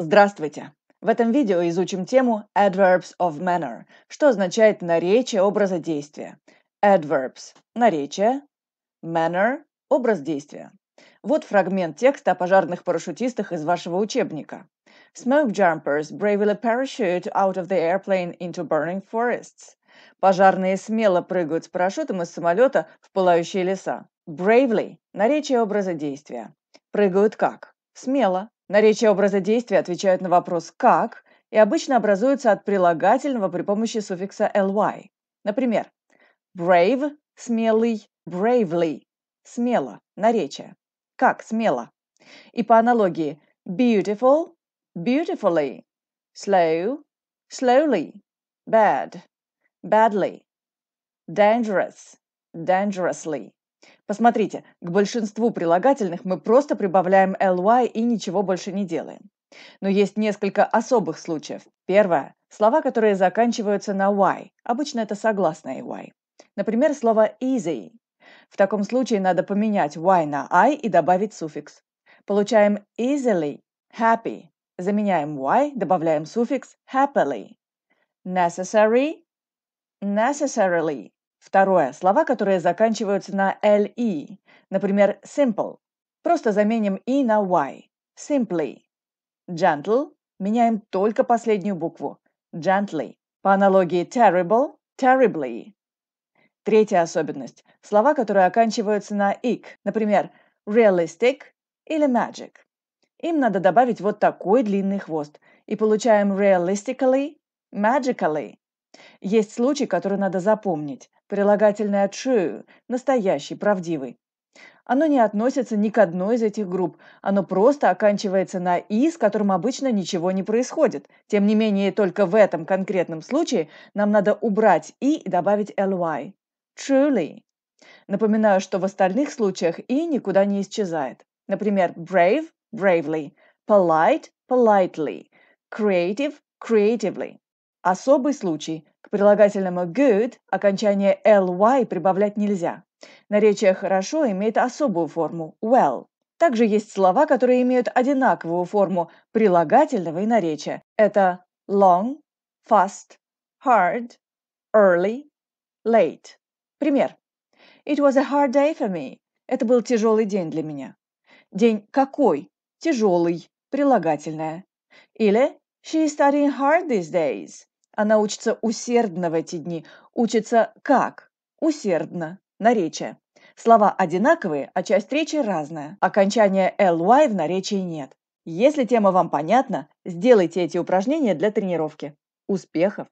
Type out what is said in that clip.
Здравствуйте! В этом видео изучим тему adverbs of manner, что означает наречие образа действия. Adverbs – наречие, manner – образ действия. Вот фрагмент текста о пожарных парашютистах из вашего учебника. Smoke jumpers bravely parachute out of the airplane into burning forests. Пожарные смело прыгают с парашютом из самолета в пылающие леса. Bravely – наречие образа действия. Прыгают как? Смело. Наречия образа действия отвечают на вопрос «как» и обычно образуются от прилагательного при помощи суффикса ly. Например, brave – смелый, bravely – смело, наречие. Как смело. И по аналогии beautiful – beautifully, slow – slowly, bad – badly, dangerous – dangerously. Посмотрите, к большинству прилагательных мы просто прибавляем ly и ничего больше не делаем. Но есть несколько особых случаев. Первое – слова, которые заканчиваются на y. Обычно это согласное y. Например, слово easy. В таком случае надо поменять y на i и добавить суффикс. Получаем easily, happy. Заменяем y, добавляем суффикс happily. Necessary, necessarily. Второе. Слова, которые заканчиваются на li. Например, simple. Просто заменим i на y. Simply. Gentle. Меняем только последнюю букву. Gently. По аналогии terrible – terribly. Третья особенность. Слова, которые оканчиваются на ik. Например, realistic или magic. Им надо добавить вот такой длинный хвост. И получаем realistically, magically. Есть случай, который надо запомнить. Прилагательное true – настоящий, правдивый. Оно не относится ни к одной из этих групп. Оно просто оканчивается на «и», с которым обычно ничего не происходит. Тем не менее, только в этом конкретном случае нам надо убрать «и» и добавить «ly». Truly. Напоминаю, что в остальных случаях «и» никуда не исчезает. Например, brave – bravely, polite – politely, creative – creatively. Особый случай. К прилагательному good окончание ly прибавлять нельзя. Наречие «хорошо» имеет особую форму well. Также есть слова, которые имеют одинаковую форму прилагательного и наречия. Это long, fast, hard, early, late. Пример. It was a hard day for me. Это был тяжелый день для меня. День какой? Тяжелый. Прилагательное. Или She is studying hard these days. Она учится усердно в эти дни. Учится как? Усердно. Наречие. Слова одинаковые, а часть речи разная. Окончания ly в наречии нет. Если тема вам понятна, сделайте эти упражнения для тренировки. Успехов!